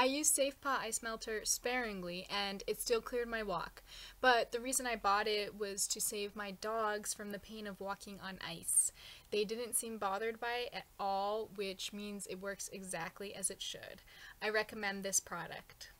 I used SafePaw Ice Melter sparingly and it still cleared my walk, but the reason I bought it was to save my dogs from the pain of walking on ice. They didn't seem bothered by it at all, which means it works exactly as it should. I recommend this product.